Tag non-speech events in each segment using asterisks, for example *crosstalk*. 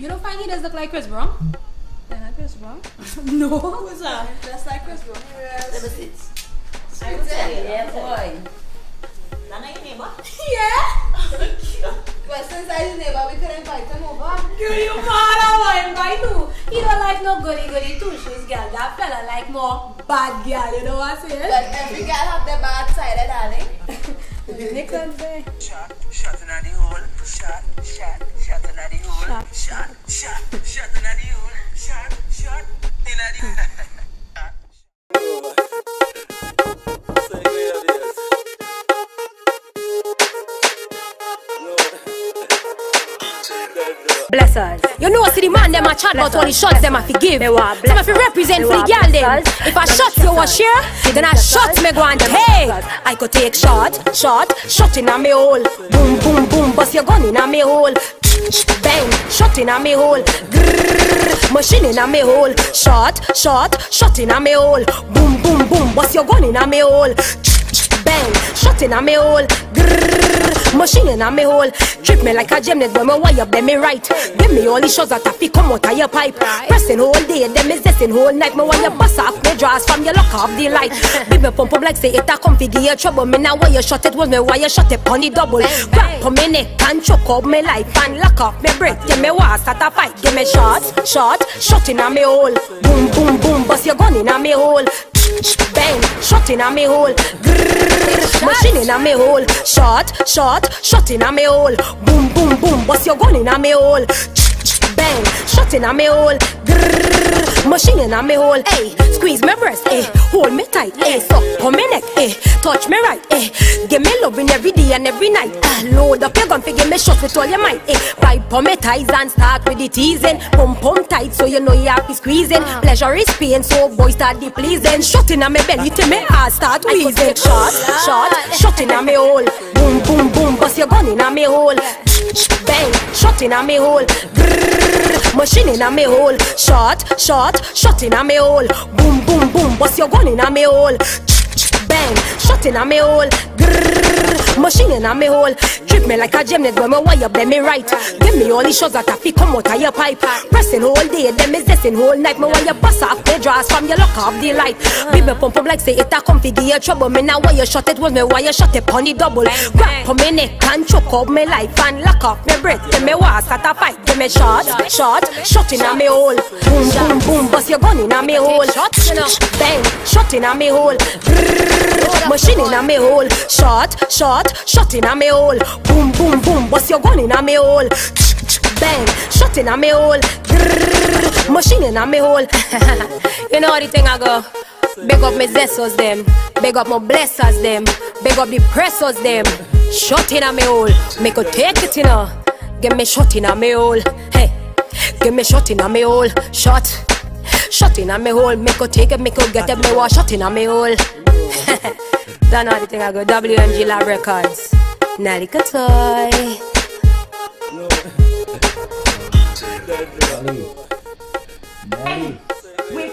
You don't find he does look like Chris Brown? Then I Chris Brown. *laughs* no. Who's that? Just like Chris Brown. Let me sit. I will tell you, yeah, boy. Nana, your neighbor? *laughs* Yeah. *laughs* Well, since I his neighbor, we couldn't invite him over. Girl, you mad I invite you. He don't like no goody goody two shoes girl. That fella like more bad girl, you know what I'm saying? But every girl have their bad side, eh, darling. Nixon say. Shot, shot in the hole. Shot, shot, shot in the hole. Shot. Shot, shot, shot Bless us. You know, see the man them a chat about the shots them a forgive. give. Some a fi represent for the girl them. If I shot you a share, then I shot me go and hey. I could take shot, shot, shot in a me hole. Boom, boom, boom, bust your gun in a me hole. Bang, shot in a me hole. Grrrr, machine in a me hole. Shot, shot, shot in a me hole. Boom, boom, boom, bust your gun in a me hole. Bang, shot in a me hole. Grrrr, machine in a me hole. Trip me like a gymnast when me wire up, me right. Give me all the shots that I fi come out of your pipe. Pressing whole day, them is zesting whole night. Me want you bust off me draws from your lock off the light. Big me pump up like say it a fi give you trouble. Me now wire shot it was me wire shot it on the double. Grab on me neck and choke up me life and lock off me breath. Give me war start a fight. Give me shot, shot, shot in a me hole. Boom, boom, boom, bust your gun in a me hole. Bang, shot in a me hole. Grrrr, machine in a me hole. Shot, shot, shot in a me hole. Boom, boom, boom, bust your gun in a me hole. Bang, shot in a me hole. Grrrr, machine in a me hole. Hey, squeeze my breast, eh. Hold me tight, eh. Suck on me neck, eh. Touch me right, eh. Give me loving every day and every night. Ah, load up your gun, give me shots with all your might, eh. Pipe on me thighs and start with the teasing. Pump, pump tight so you know you to squeezing. Pleasure is pain, so boy start the pleasing. Shot in a me belly till me heart start wheezing. Shot, shot, shot in a me hole. Boom, boom, boom, bust your gun in a me hole. Bang, shot in a me hole. Grrrr, machine in a me hole. Shot, shot, shot in a me hole. Boom, boom, boom, bust your gun in a me hole. Bang, shot in a me hole. Grrrr, machine in a me hole. Trip me like a gymnast when me wire up, me right. Give me all the shots that I fi come out of your pipe. Pressing whole day, them is zesting whole night. Me wire bust off the draws from your lock off the light. Me pump up like say it a come fi give you trouble. Me now wire shot it was me wire shot it on the double. Grab on me neck and choke up me life and lock off me breath. Give me war start a fight. Give me shot, shot, shot in a me hole. Boom, boom, boom, bust your gun in a me hole. Shot, bang, shot in a me hole. Machine in a me hole. Shot, shot, shot in a me hole. Boom, boom, boom, bust your gun in a me hole. Bang, shot in a me hole. Machine in a me hole. *laughs* you know the thing I go. Big up my zessos them. Big up my blessers them. Big up the pressers them. Shot in a me hole. Make a take it in a. Give me shot in a me hole. Hey, give me shot in a me hole. Shot. Shot in a me hole. Make a take it. Make a get it. Me wa shot in a me hole. Don't know how the thing I go. WMG Lab Records. Nelly Cottoy. Shot, shot,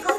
shot